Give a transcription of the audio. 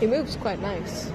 He moves quite nice.